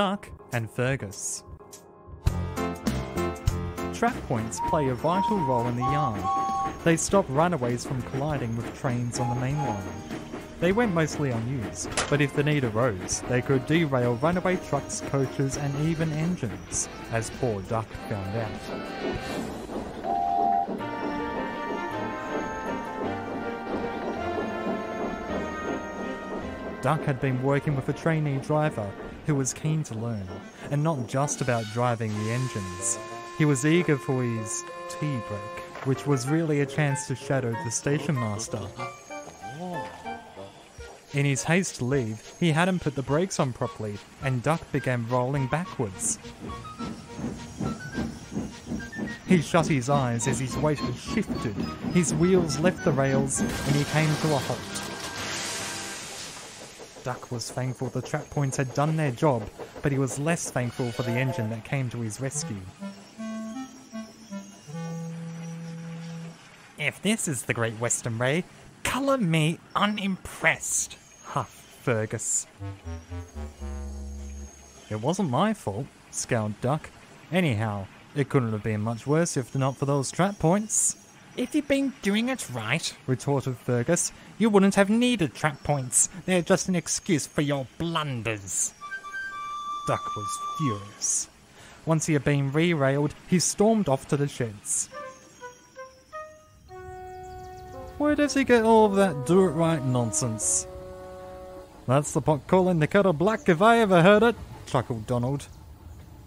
Duck and Fergus. Trap points play a vital role in the yard. They stop runaways from colliding with trains on the main line. They went mostly unused, but if the need arose, they could derail runaway trucks, coaches, and even engines, as poor Duck found out. Duck had been working with a trainee driver who was keen to learn, and not just about driving the engines. He was eager for his tea break, which was really a chance to shadow the station master. In his haste to leave, he hadn't put the brakes on properly, and Duck began rolling backwards. He shut his eyes as his weight shifted, his wheels left the rails, and he came to a halt. Duck was thankful the trap points had done their job, but he was less thankful for the engine that came to his rescue. If this is the Great Western Way, colour me unimpressed, huffed Fergus. It wasn't my fault, scowled Duck. Anyhow, it couldn't have been much worse if not for those trap points. If you'd been doing it right, retorted Fergus, you wouldn't have needed trap points. They're just an excuse for your blunders. Duck was furious. Once he had been re-railed, he stormed off to the sheds. Where does he get all of that do it right nonsense? That's the pot calling the kettle black if I ever heard it, chuckled Donald.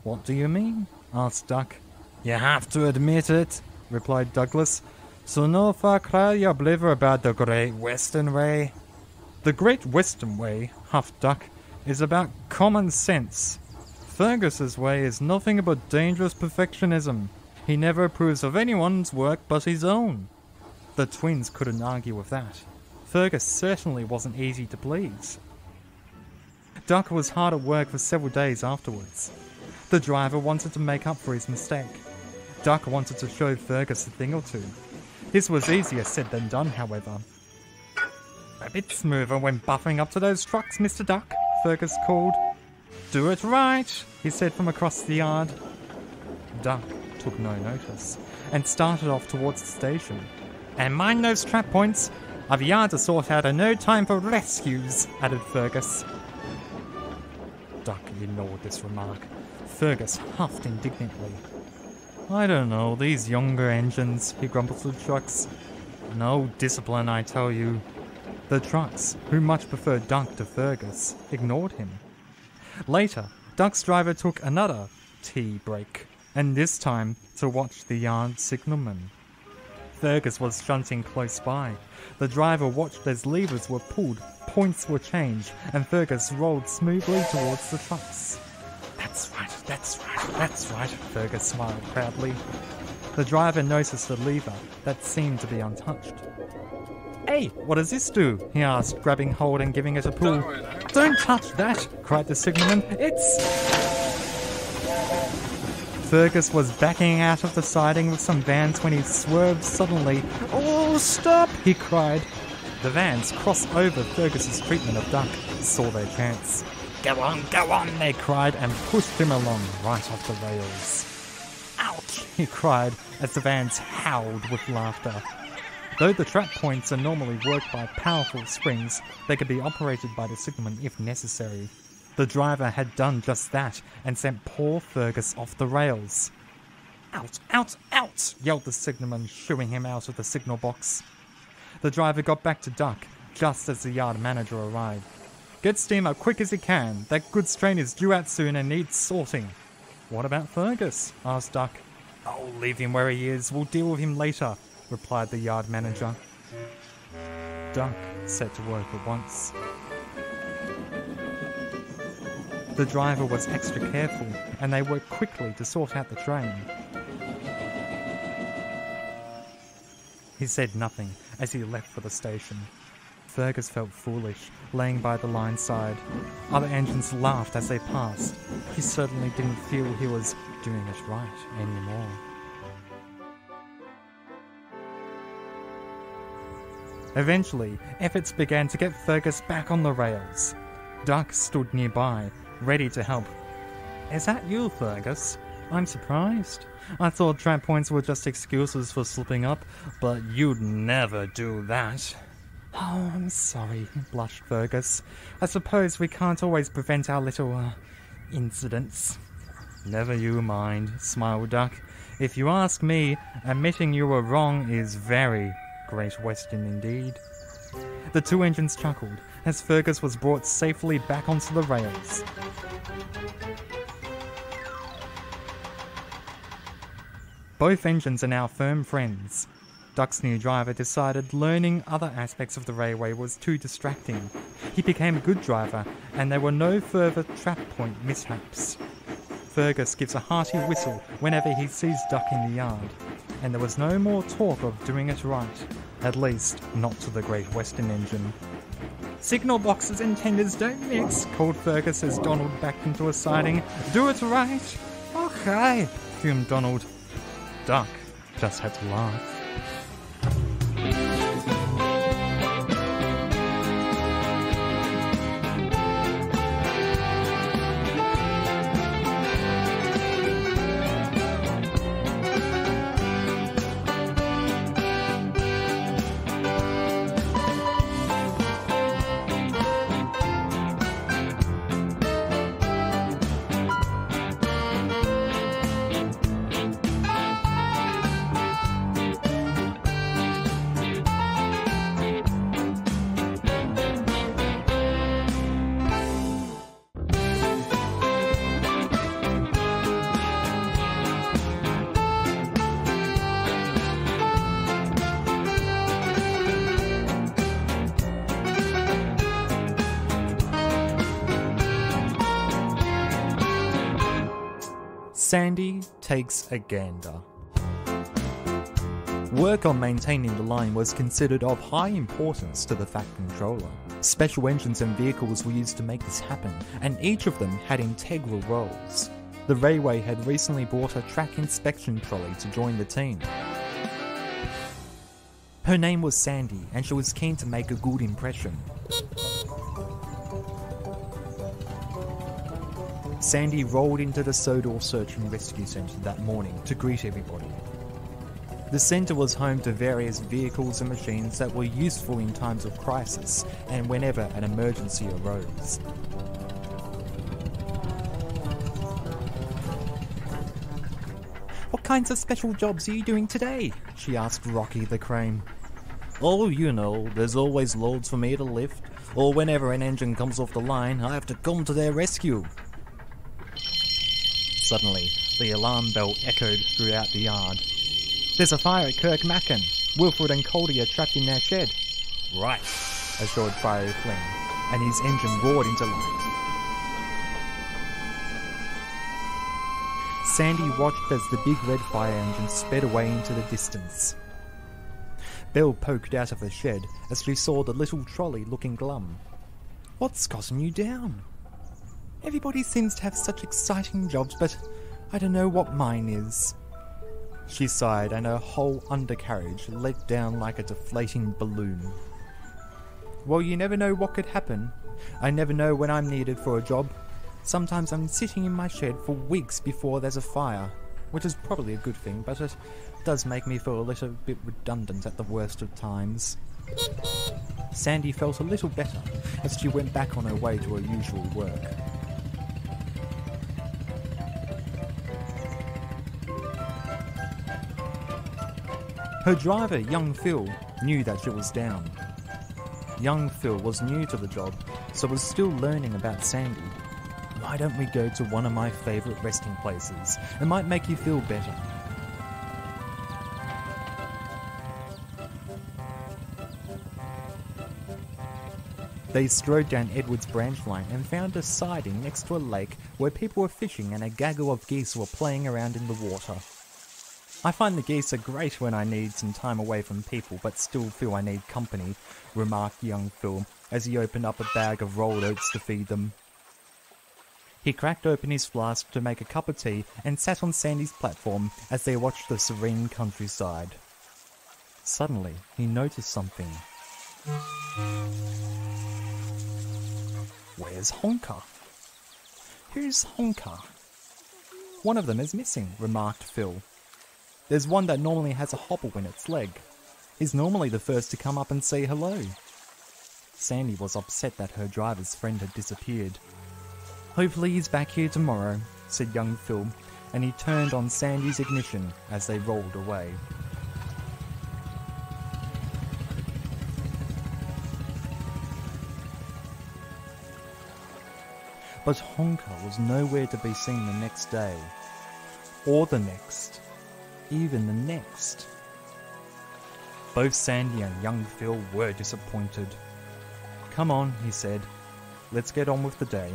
What do you mean? asked Duck. You have to admit it, replied Douglas. So no far cry your bliver about the Great Western Way. The Great Western Way, huffed Duck, is about common sense. Fergus's way is nothing but dangerous perfectionism. He never approves of anyone's work but his own. The twins couldn't argue with that. Fergus certainly wasn't easy to please. Duck was hard at work for several days afterwards. The driver wanted to make up for his mistake. Duck wanted to show Fergus a thing or two. This was easier said than done, however. A bit smoother when buffing up to those trucks, Mr. Duck, Fergus called. Do it right, he said from across the yard. Duck took no notice and started off towards the station. And mind those trap points. I've a yard to sort out and no time for rescues, added Fergus. Duck ignored this remark. Fergus huffed indignantly. I don't know, these younger engines, he grumbled to the trucks. No discipline, I tell you. The trucks, who much preferred Duck to Fergus, ignored him. Later, Duck's driver took another tea break, and this time to watch the yard signalman. Fergus was shunting close by. The driver watched as levers were pulled, points were changed, and Fergus rolled smoothly towards the trucks. That's right, that's right, that's right, Fergus smiled proudly. The driver noticed a lever that seemed to be untouched. Hey, what does this do? he asked, grabbing hold and giving it a pull. Don't touch that, cried the signalman. It's. Fergus was backing out of the siding with some vans when he swerved suddenly. Oh, stop! he cried. The vans crossed over Fergus's treatment of Duck, saw their chance. Go on, go on, they cried and pushed him along right off the rails. Ouch, he cried as the vans howled with laughter. Though the trap points are normally worked by powerful springs, they could be operated by the signalman if necessary. The driver had done just that and sent poor Fergus off the rails. Out, out, out! yelled the signalman, shooing him out of the signal box. The driver got back to Duck just as the yard manager arrived. Get steam up quick as you can. That goods train is due out soon and needs sorting. What about Fergus? asked Duck. Oh, leave him where he is. We'll deal with him later, replied the yard manager. Duck set to work at once. The driver was extra careful, and they worked quickly to sort out the train. He said nothing as he left for the station. Fergus felt foolish, laying by the line side. Other engines laughed as they passed. He certainly didn't feel he was doing it right anymore. Eventually, efforts began to get Fergus back on the rails. Duck stood nearby, ready to help, Is that you, Fergus? I'm surprised. I thought trap points were just excuses for slipping up, but you'd never do that. Oh, I'm sorry, blushed Fergus. I suppose we can't always prevent our little, uh, incidents. Never you mind, smiled Duck. If you ask me, admitting you were wrong is very Great Western indeed. The two engines chuckled as Fergus was brought safely back onto the rails. Both engines are now firm friends. Duck's new driver decided learning other aspects of the railway was too distracting. He became a good driver, and there were no further trap point mishaps. Fergus gives a hearty whistle whenever he sees Duck in the yard, and there was no more talk of doing it right, at least not to the Great Western engine. Signal boxes and tenders don't mix, called Fergus as Donald backed into a siding. Do it right! Okay, fumed Donald. Duck just had to laugh. Sandy takes a gander. Work on maintaining the line was considered of high importance to the Fat Controller. Special engines and vehicles were used to make this happen, and each of them had integral roles. The railway had recently bought a track inspection trolley to join the team. Her name was Sandy, and she was keen to make a good impression. Sandy rolled into the Sodor Search and Rescue Centre that morning to greet everybody. The centre was home to various vehicles and machines that were useful in times of crisis and whenever an emergency arose. What kinds of special jobs are you doing today? she asked Rocky the crane. Oh, you know, there's always loads for me to lift, or whenever an engine comes off the line, I have to come to their rescue. Suddenly, the alarm bell echoed throughout the yard. There's a fire at Kirk Machan. Wilfred and Coldy are trapped in their shed. Right, assured Fiery Flynn, and his engine roared into life. Sandy watched as the big red fire engine sped away into the distance. Belle poked out of the shed as she saw the little trolley looking glum. What's gotten you down? Everybody seems to have such exciting jobs, but I don't know what mine is. She sighed, and her whole undercarriage let down like a deflating balloon. Well, you never know what could happen. I never know when I'm needed for a job. Sometimes I'm sitting in my shed for weeks before there's a fire, which is probably a good thing, but it does make me feel a little bit redundant at the worst of times. Sandy felt a little better as she went back on her way to her usual work. Her driver, young Phil, knew that she was down. Young Phil was new to the job, so was still learning about Sandy. Why don't we go to one of my favourite resting places? It might make you feel better. They strode down Edwards Branch Line and found a siding next to a lake where people were fishing and a gaggle of geese were playing around in the water. I find the geese are great when I need some time away from people but still feel I need company, remarked young Phil as he opened up a bag of rolled oats to feed them. He cracked open his flask to make a cup of tea and sat on Sandy's platform as they watched the serene countryside. Suddenly, he noticed something. Where's Honker? Who's Honker? One of them is missing, remarked Phil. There's one that normally has a hobble in its leg. He's normally the first to come up and say hello. Sandy was upset that her driver's friend had disappeared. Hopefully he's back here tomorrow, said young Phil, and he turned on Sandy's ignition as they rolled away. But Honka was nowhere to be seen the next day, or the next, even the next. Both Sandy and young Phil were disappointed. Come on, he said. Let's get on with the day.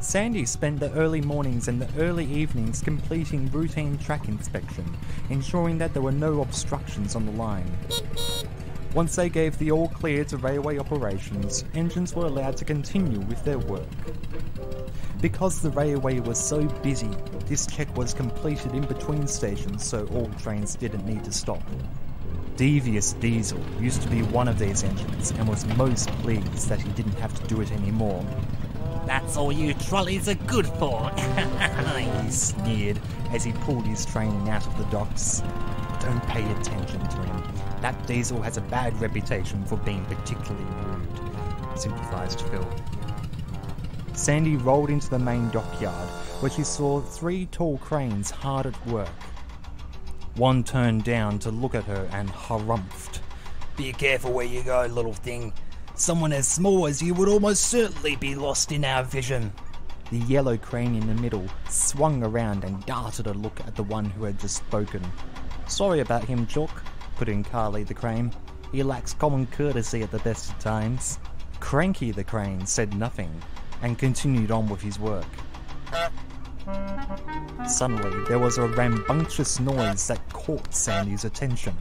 Sandy spent the early mornings and the early evenings completing routine track inspection, ensuring that there were no obstructions on the line. Once they gave the all clear to railway operations, engines were allowed to continue with their work. Because the railway was so busy, this check was completed in between stations so all trains didn't need to stop. Devious Diesel used to be one of these engines and was most pleased that he didn't have to do it anymore. That's all you trolleys are good for. he sneered as he pulled his train out of the docks. Don't pay attention to him. That diesel has a bad reputation for being particularly rude, sympathised Phil. Sandy rolled into the main dockyard, where she saw three tall cranes hard at work. One turned down to look at her and harumphed. Be careful where you go, little thing. Someone as small as you would almost certainly be lost in our vision. The yellow crane in the middle swung around and darted a look at the one who had just spoken. Sorry about him, Jock, put in Carly the crane. He lacks common courtesy at the best of times. Cranky the crane said nothing and continued on with his work. Suddenly, there was a rambunctious noise that caught Sandy's attention.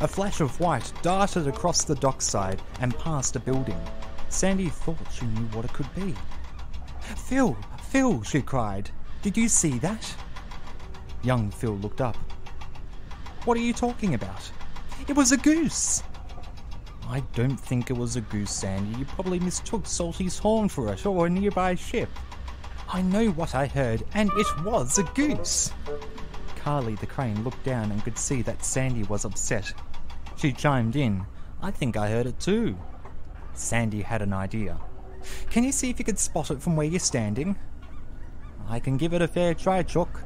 A flash of white darted across the dockside and past a building. Sandy thought she knew what it could be. Phil! Phil! she cried. Did you see that? Young Phil looked up. What are you talking about? It was a goose! I don't think it was a goose, Sandy. You probably mistook Salty's horn for it or a nearby ship. I know what I heard, and it was a goose! Carly the crane looked down and could see that Sandy was upset. She chimed in. I think I heard it too. Sandy had an idea. Can you see if you could spot it from where you're standing? I can give it a fair try, Chuck.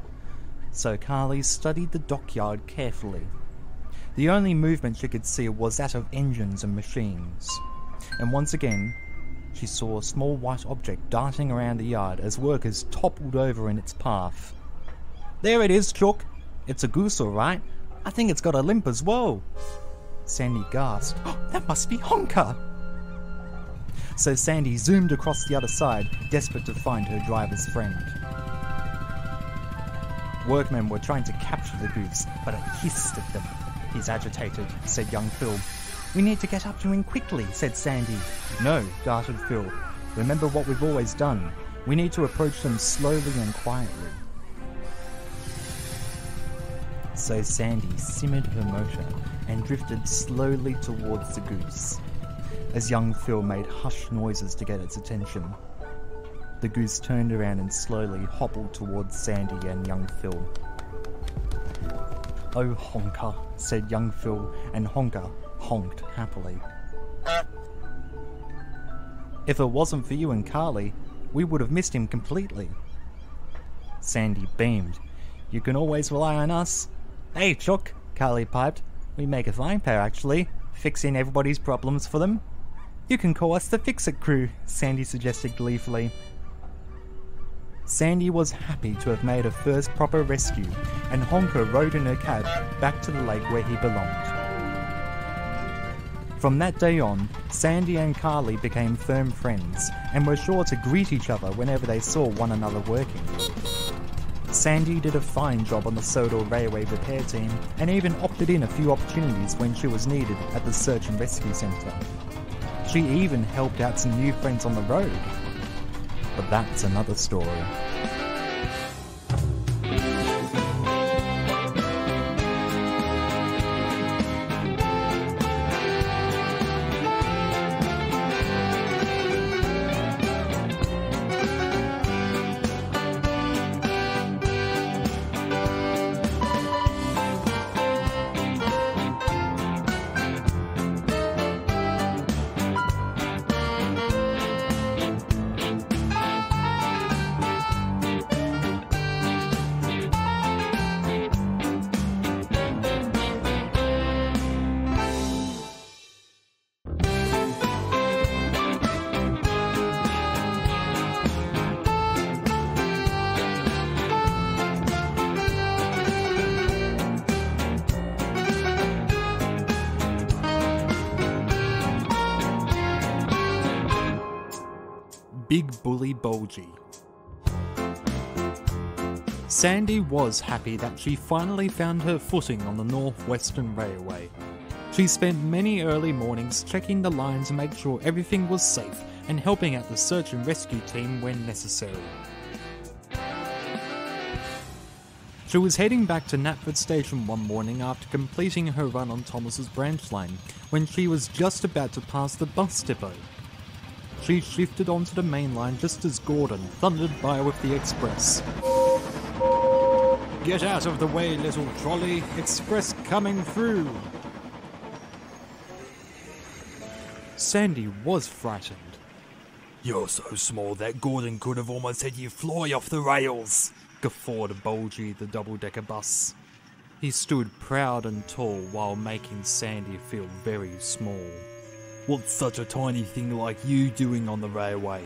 So Carly studied the dockyard carefully. The only movement she could see was that of engines and machines. And once again, she saw a small white object darting around the yard as workers toppled over in its path. There it is, Chuck. It's a goose, all right. I think it's got a limp as well. Sandy gasped. Oh, that must be Honka! So Sandy zoomed across the other side, desperate to find her driver's friend. Workmen were trying to capture the goose, but it hissed at them. He's agitated, said young Phil. We need to get up to him quickly, said Sandy. No, darted Phil. Remember what we've always done. We need to approach them slowly and quietly. So Sandy simmered her motor and drifted slowly towards the goose, as young Phil made hushed noises to get its attention. The goose turned around and slowly hobbled towards Sandy and young Phil. Oh, Honka, said young Phil, and Honka honked happily. If it wasn't for you and Carly, we would have missed him completely. Sandy beamed. You can always rely on us. Hey, Chuck, Carly piped. We make a fine pair, actually, fixing everybody's problems for them. You can call us the Fix It Crew, Sandy suggested gleefully. Sandy was happy to have made a first proper rescue, and Honka rode in her cab back to the lake where he belonged. From that day on, Sandy and Carly became firm friends and were sure to greet each other whenever they saw one another working. Sandy did a fine job on the Sodor Railway repair team and even opted in a few opportunities when she was needed at the Search and Rescue Centre. She even helped out some new friends on the road. But that's another story. Big Bully Bulgy. Sandy was happy that she finally found her footing on the Northwestern Railway. She spent many early mornings checking the line to make sure everything was safe and helping out the search and rescue team when necessary. She was heading back to Knapford Station one morning after completing her run on Thomas's branch line when she was just about to pass the bus depot. She shifted onto the main line just as Gordon thundered by with the express. Get out of the way, little trolley! Express coming through! Sandy was frightened. You're so small that Gordon could have almost had you fly off the rails, guffawed Bulgy the double decker bus. He stood proud and tall while making Sandy feel very small. What's such a tiny thing like you doing on the railway?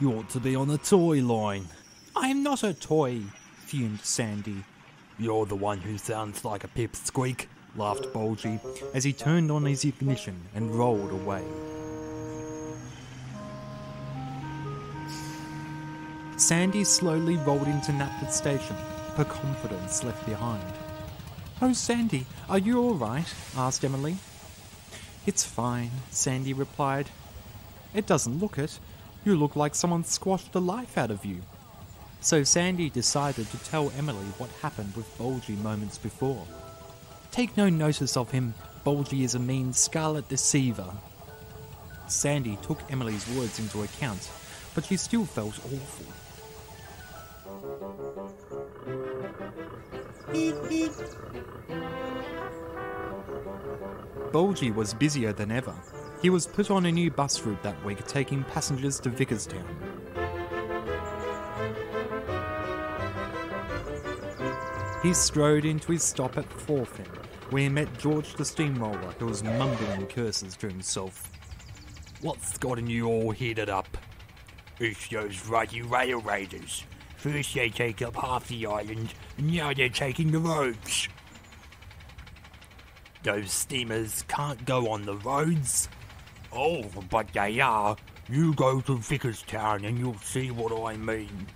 You ought to be on a toy line. I'm not a toy, fumed Sandy. You're the one who sounds like a pipsqueak, laughed Bulgy as he turned on his ignition and rolled away. Sandy slowly rolled into Knapford Station, her confidence left behind. Oh, Sandy, are you all right? asked Emily. It's fine, Sandy replied. It doesn't look it. You look like someone squashed the life out of you. So Sandy decided to tell Emily what happened with Bulgy moments before. Take no notice of him. Bulgy is a mean scarlet deceiver. Sandy took Emily's words into account, but she still felt awful. Bulgy was busier than ever. He was put on a new bus route that week, taking passengers to Vickerstown. He strode into his stop at Thorfinn, where he met George the steamroller, who was mumbling curses to himself. What's gotten you all heated up? It's those ruddy rail raiders. First they take up half the island, and now they're taking the roads. Those steamers can't go on the roads. Oh, but they are. You go to Vickerstown and you'll see what I mean.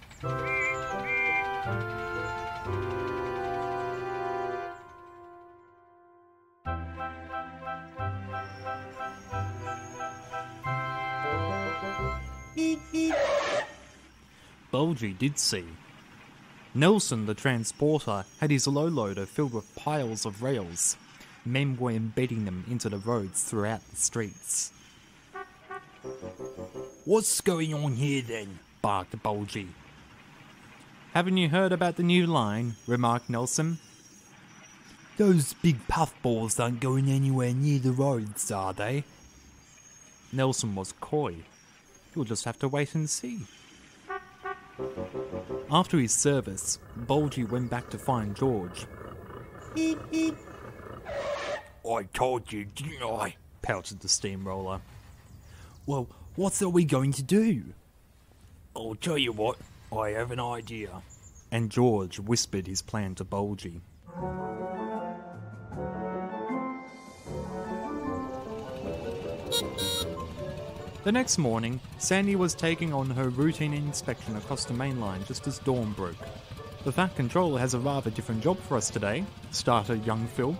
Bulgy did see. Nelson, the transporter, had his low loader filled with piles of rails. Men were embedding them into the roads throughout the streets. What's going on here then? barked Bulgy. Haven't you heard about the new line? remarked Nelson. Those big puffballs aren't going anywhere near the roads, are they? Nelson was coy. You'll just have to wait and see. After his service, Bulgy went back to find George. I told you, didn't I? pouted the steamroller. Well, what are we going to do? I'll tell you what, I have an idea. And George whispered his plan to Bulgy. The next morning, Sandy was taking on her routine inspection across the main line just as dawn broke. The Fat Controller has a rather different job for us today, started young Phil.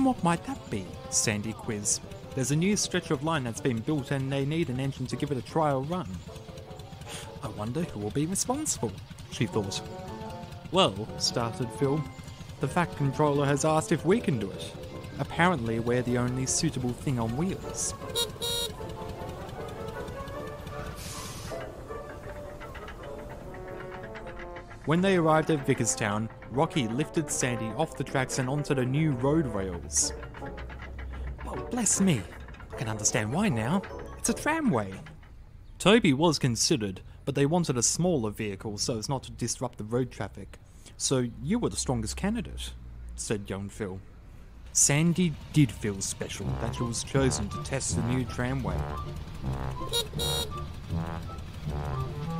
And what might that be? Sandy quizzed. There's a new stretch of line that's been built and they need an engine to give it a trial run. I wonder who will be responsible, she thought. Well, started Phil, the Fat Controller has asked if we can do it. Apparently, we're the only suitable thing on wheels. When they arrived at Vickerstown, Rocky lifted Sandy off the tracks and onto the new road rails. Oh, bless me. I can understand why now. It's a tramway. Toby was considered, but they wanted a smaller vehicle so as not to disrupt the road traffic. So you were the strongest candidate, said young Phil. Sandy did feel special that she was chosen to test the new tramway.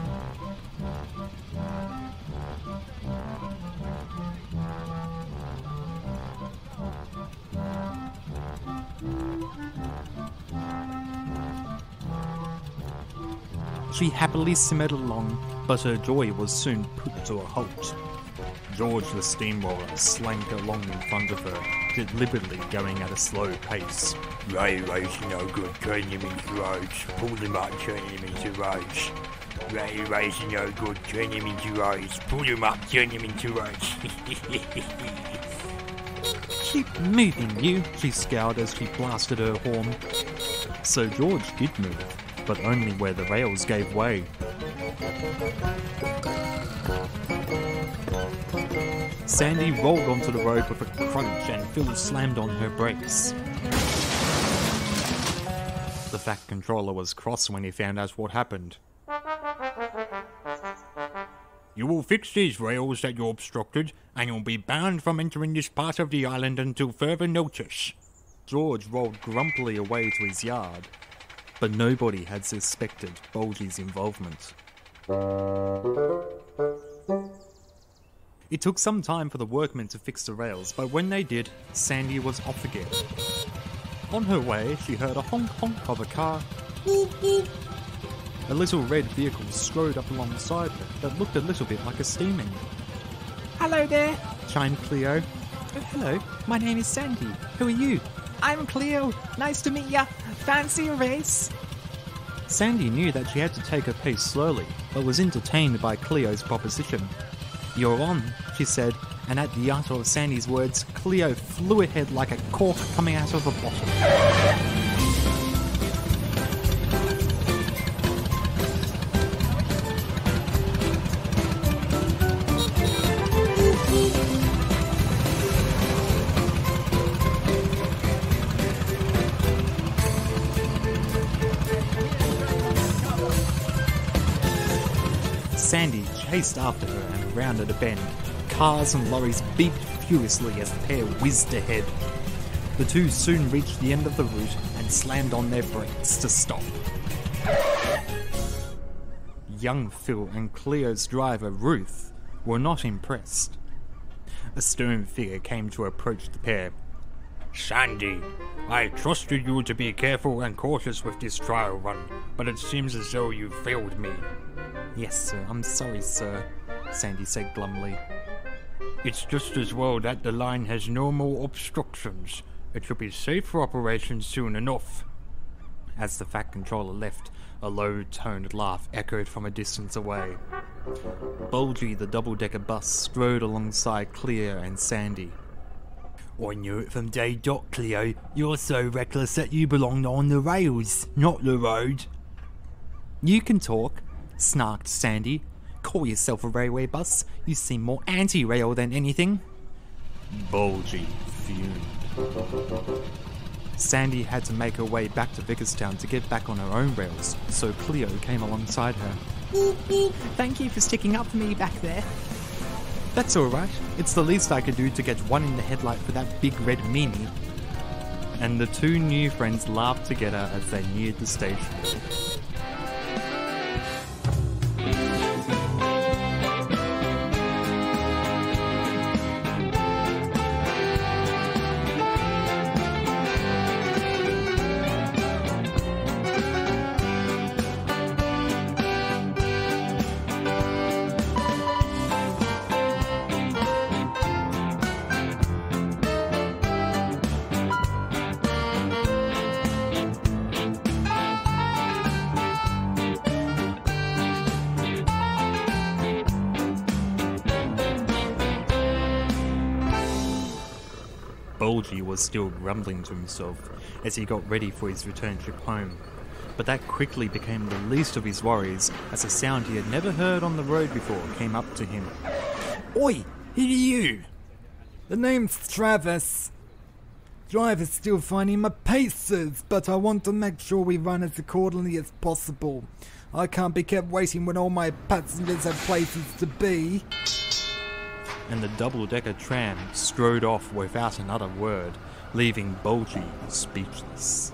She happily simmered along, but her joy was soon put to a halt. George the steamroller slank along in front of her, deliberately going at a slow pace. Ray Railway's no good, turn him into roads. Pull him up, turn him into roads. Ray Railway's no good, turn him into roads. Pull him up, turn him into roads. Keep moving, you, she scowled as she blasted her horn. So George did move, but only where the rails gave way. Sandy rolled onto the road with a crunch and Phil slammed on her brakes. The Fat Controller was cross when he found out what happened. You will fix these rails that you obstructed, and you'll be banned from entering this part of the island until further notice. George rolled grumpily away to his yard, but nobody had suspected Bulgy's involvement. It took some time for the workmen to fix the rails, but when they did, Sandy was off again. On her way, she heard a honk honk of a car. A little red vehicle strode up alongside her that looked a little bit like a steam engine. Hello there. Chimed Cleo. Oh, hello. My name is Sandy. Who are you? I'm Cleo. Nice to meet ya. Fancy race? Sandy knew that she had to take her pace slowly, but was entertained by Cleo's proposition. You're on, she said, and at the utter of Sandy's words, Cleo flew ahead like a cork coming out of a bottle. Chased after her and rounded a bend. Cars and lorries beeped furiously as the pair whizzed ahead. The two soon reached the end of the route and slammed on their brakes to stop. Young Phil and Cleo's driver, Ruth, were not impressed. A stern figure came to approach the pair. Sandy, I trusted you to be careful and cautious with this trial run, but it seems as though you failed me. Yes, sir, I'm sorry, sir, Sandy said glumly. It's just as well that the line has no more obstructions. It should be safe for operation soon enough. As the Fat Controller left, a low toned laugh echoed from a distance away. Bulgy, the double decker bus, strode alongside Cleo and Sandy. I knew it from day dot, Cleo. You're so reckless that you belong on the rails, not the road. You can talk, snarked Sandy. Call yourself a railway bus. You seem more anti rail than anything. Bulgy fumed. Sandy had to make her way back to Vickerstown to get back on her own rails, so Cleo came alongside her. Thank you for sticking up for me back there. That's alright. It's the least I could do to get one in the headlight for that big red meanie. And the two new friends laughed together as they neared the station. Bulgy was still grumbling to himself as he got ready for his return trip home. But that quickly became the least of his worries as a sound he had never heard on the road before came up to him. Oi, who are you? The name's Travis. Driver's still finding my paces, but I want to make sure we run as accordingly as possible. I can't be kept waiting when all my passengers have places to be. And the double decker tram strode off without another word, leaving Bulgy speechless.